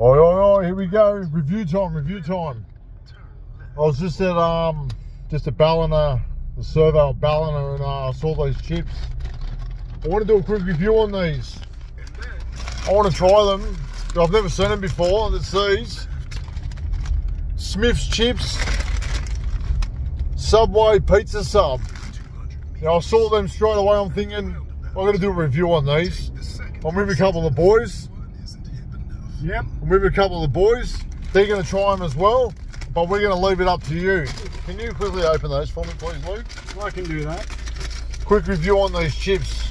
Oh, oh, oh, here we go. Review time, review time. I was just at um just at Ballina, the servo at Ballina, and uh, I saw those chips. I want to do a quick review on these. I want to try them. I've never seen them before. It's these Smith's chips, Subway pizza sub. Now I saw them straight away. I'm thinking I'm going to do a review on these. I'm with a couple of the boys. Yep. I'm with a couple of the boys. They're going to try them as well, but we're going to leave it up to you. Can you quickly open those for me, please, Luke? I can do that. Quick review on these chips.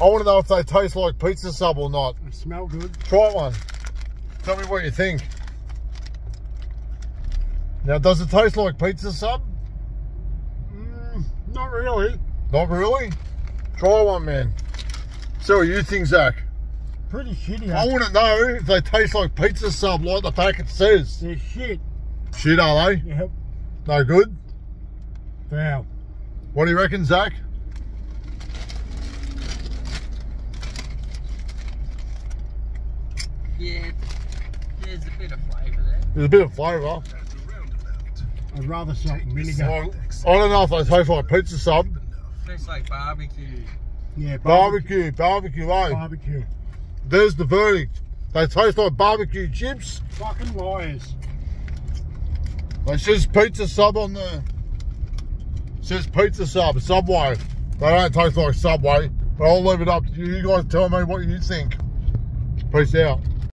I want to know if they taste like pizza sub or not. They smell good. Try one. Tell me what you think. Now, does it taste like pizza sub? Mm, not really. Not really. Try one, man. So what you think, Zach. Pretty shitty. I want to know if they taste like pizza sub, like the packet says. They're shit. Shit, are they? Yep. No good. Wow. What do you reckon, Zach? Yeah, there's a bit of flavour there. There's a bit of flavour. I'd rather salt and vinegar. Well, I don't know if they taste like pizza sub. Tastes like barbecue. Yeah, Barbecue, barbecue, eh? Barbecue. There's the verdict. They taste like barbecue chips. Fucking liars. It says pizza sub on. It says pizza sub, Subway. They don't taste like Subway, but I'll leave it up to you. You guys tell me what you think. Peace out.